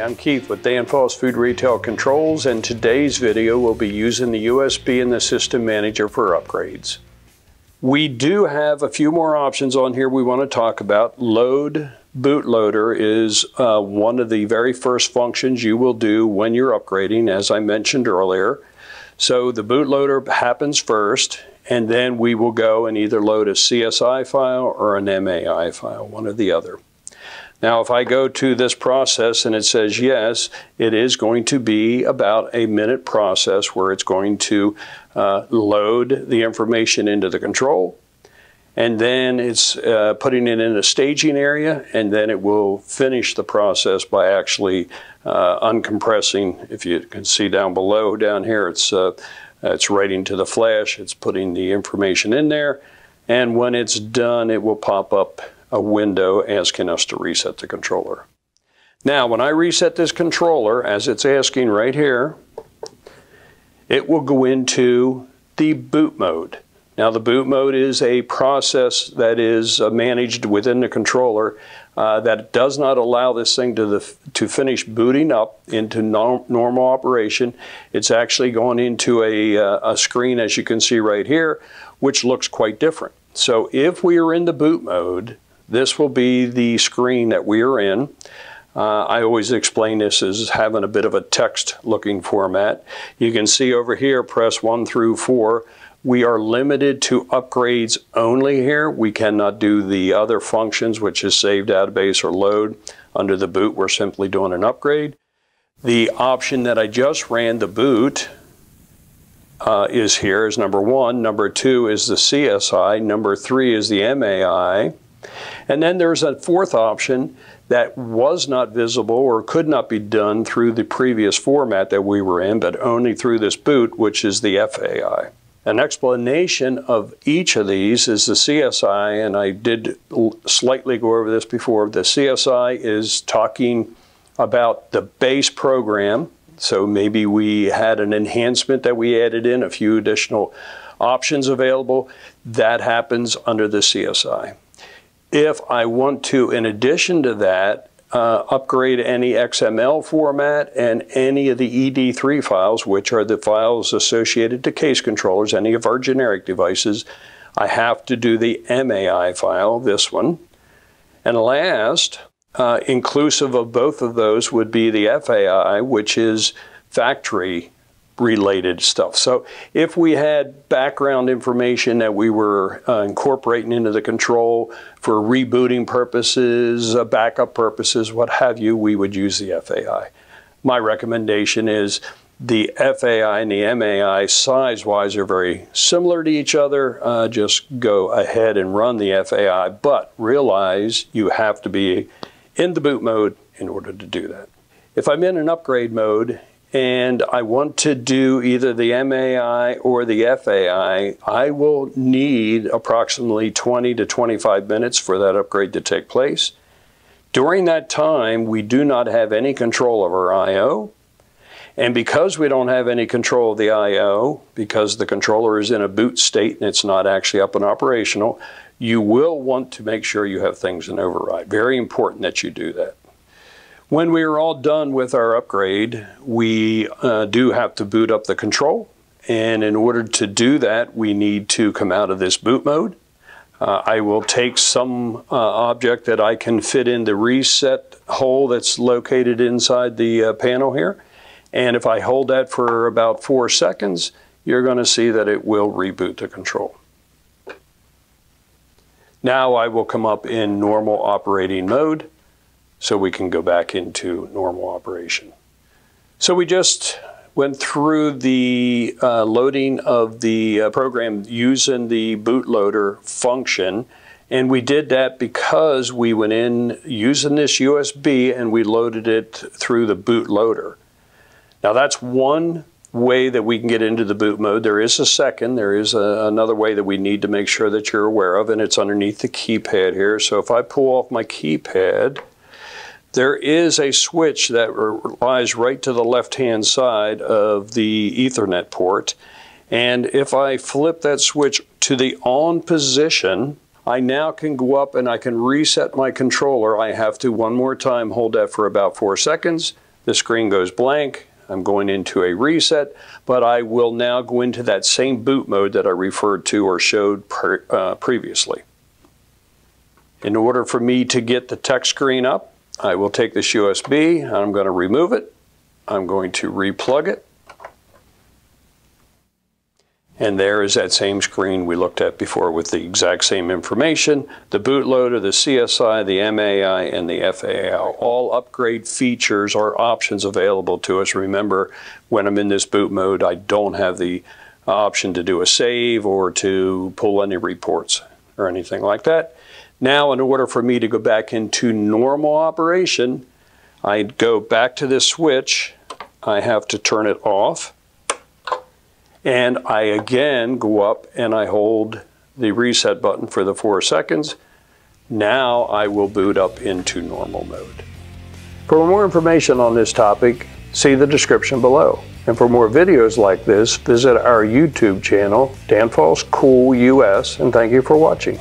I'm Keith with Danfoss Food Retail Controls and today's video will be using the USB in the System Manager for upgrades. We do have a few more options on here we want to talk about. Load bootloader is uh, one of the very first functions you will do when you're upgrading, as I mentioned earlier. So the bootloader happens first, and then we will go and either load a CSI file or an MAI file, one or the other. Now, if I go to this process and it says yes, it is going to be about a minute process where it's going to uh, load the information into the control, and then it's uh, putting it in a staging area, and then it will finish the process by actually uh, uncompressing. If you can see down below, down here, it's uh, it's writing to the flash. It's putting the information in there, and when it's done, it will pop up a window asking us to reset the controller. Now, when I reset this controller, as it's asking right here, it will go into the boot mode. Now, the boot mode is a process that is uh, managed within the controller uh, that does not allow this thing to, the, to finish booting up into no, normal operation. It's actually going into a, uh, a screen, as you can see right here, which looks quite different. So if we are in the boot mode, this will be the screen that we are in. Uh, I always explain this as having a bit of a text looking format. You can see over here, press 1 through 4. We are limited to upgrades only here. We cannot do the other functions, which is save database or load. Under the boot, we're simply doing an upgrade. The option that I just ran, the boot, uh, is here is number one. Number two is the CSI. Number three is the MAI. And then there's a fourth option that was not visible or could not be done through the previous format that we were in, but only through this boot, which is the FAI. An explanation of each of these is the CSI, and I did slightly go over this before. The CSI is talking about the base program. So maybe we had an enhancement that we added in, a few additional options available. That happens under the CSI. If I want to, in addition to that, uh, upgrade any XML format and any of the ED3 files, which are the files associated to case controllers, any of our generic devices, I have to do the MAI file, this one. And last, uh, inclusive of both of those would be the FAI, which is factory related stuff. So if we had background information that we were uh, incorporating into the control for rebooting purposes, uh, backup purposes, what have you, we would use the FAI. My recommendation is the FAI and the MAI size-wise are very similar to each other. Uh, just go ahead and run the FAI, but realize you have to be in the boot mode in order to do that. If I'm in an upgrade mode and I want to do either the MAI or the FAI, I will need approximately 20 to 25 minutes for that upgrade to take place. During that time, we do not have any control of our I.O. And because we don't have any control of the I.O., because the controller is in a boot state and it's not actually up and operational, you will want to make sure you have things in override. Very important that you do that. When we are all done with our upgrade, we uh, do have to boot up the control. And in order to do that, we need to come out of this boot mode. Uh, I will take some uh, object that I can fit in the reset hole that's located inside the uh, panel here. And if I hold that for about four seconds, you're going to see that it will reboot the control. Now I will come up in normal operating mode so we can go back into normal operation. So we just went through the uh, loading of the uh, program using the bootloader function. And we did that because we went in using this USB and we loaded it through the bootloader. Now that's one way that we can get into the boot mode. There is a second, there is a, another way that we need to make sure that you're aware of, and it's underneath the keypad here. So if I pull off my keypad, there is a switch that lies right to the left-hand side of the Ethernet port. And if I flip that switch to the on position, I now can go up and I can reset my controller. I have to one more time hold that for about four seconds. the screen goes blank. I'm going into a reset, but I will now go into that same boot mode that I referred to or showed uh, previously. In order for me to get the touch screen up, I will take this USB, I'm going to remove it, I'm going to replug it, and there is that same screen we looked at before with the exact same information. The bootloader, the CSI, the MAI, and the FAI. All upgrade features or options available to us. Remember, when I'm in this boot mode, I don't have the option to do a save or to pull any reports or anything like that. Now, in order for me to go back into normal operation, I go back to this switch. I have to turn it off and I again go up and I hold the reset button for the four seconds. Now I will boot up into normal mode. For more information on this topic, see the description below. And for more videos like this, visit our YouTube channel, Danfoss Cool US, and thank you for watching.